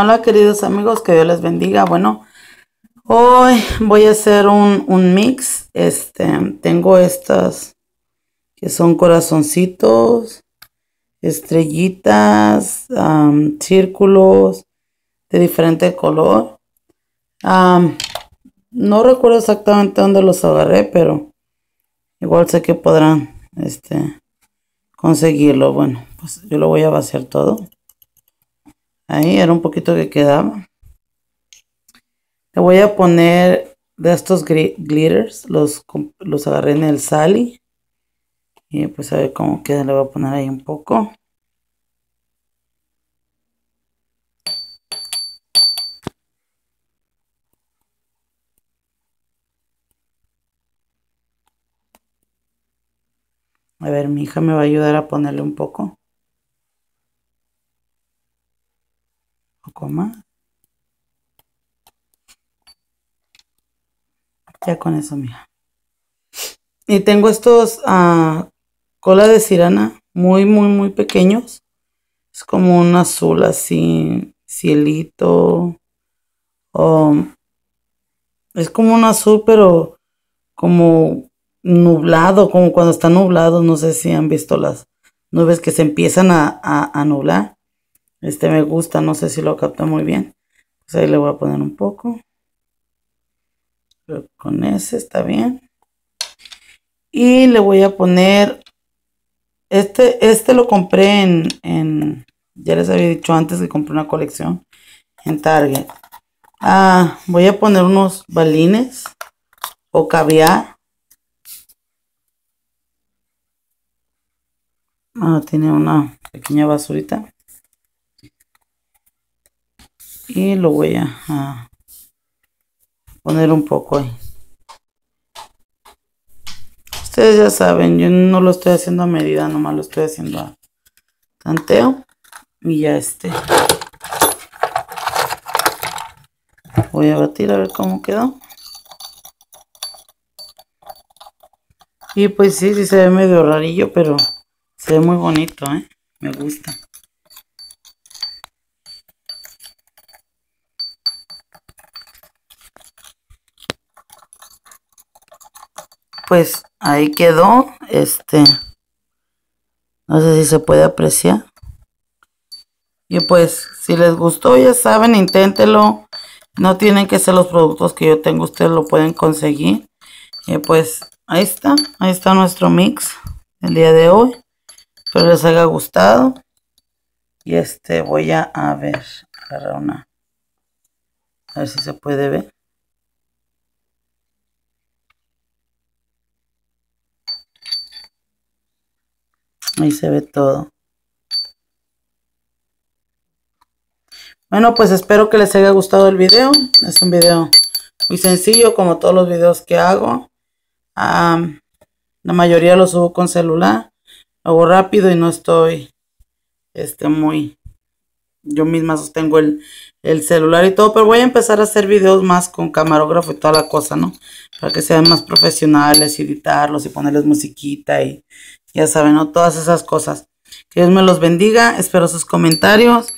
Hola queridos amigos, que Dios les bendiga. Bueno, hoy voy a hacer un, un mix. Este, tengo estas que son corazoncitos, estrellitas, círculos de diferente color. no recuerdo exactamente dónde los agarré, pero igual sé que podrán este, conseguirlo. Bueno, pues yo lo voy a vaciar todo. Ahí era un poquito que quedaba. Le voy a poner de estos glitters. Los, los agarré en el Sally. Y pues a ver cómo queda. Le voy a poner ahí un poco. A ver, mi hija me va a ayudar a ponerle un poco. Ya con eso, mira. Y tengo estos uh, cola de sirana muy, muy, muy pequeños. Es como un azul así, cielito. es como un azul, pero como nublado, como cuando está nublado. No sé si han visto las nubes que se empiezan a, a nublar. Este me gusta, no sé si lo capta muy bien. Pues ahí le voy a poner un poco. con ese está bien. Y le voy a poner... Este, este lo compré en, en... Ya les había dicho antes que compré una colección en Target. Ah, voy a poner unos balines o caviar. Ah, tiene una pequeña basurita y lo voy a, poner un poco ahí. Ustedes ya saben yo no lo estoy haciendo a medida nomás lo estoy haciendo a tanteo y ya este. Voy a batir a ver cómo quedó. Y pues sí, sí se ve medio rarillo pero se ve muy bonito ¿eh? me gusta pues ahí quedó. Este, no sé si se puede apreciar. Y pues, si les gustó, ya saben, inténtelo. No tienen que ser los productos que yo tengo, ustedes lo pueden conseguir. Y pues, ahí está, ahí está nuestro mix el día de hoy. Espero les haya gustado. Y este, voy a, a ver, agarrar una, a ver si se puede ver. Ahí se ve todo. Bueno, pues espero que les haya gustado el video. Es un video muy sencillo, como todos los videos que hago. la mayoría lo subo con celular. Lo hago rápido y no estoy este, muy... Yo misma sostengo el, el celular y todo. Pero voy a empezar a hacer videos más con camarógrafo y toda la cosa, ¿no? Para que sean más profesionales, editarlos y ponerles musiquita y ya saben, ¿no? Todas esas cosas. Que Dios me los bendiga. Espero sus comentarios.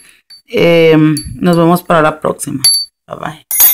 Eh, nos vemos para la próxima. Bye bye.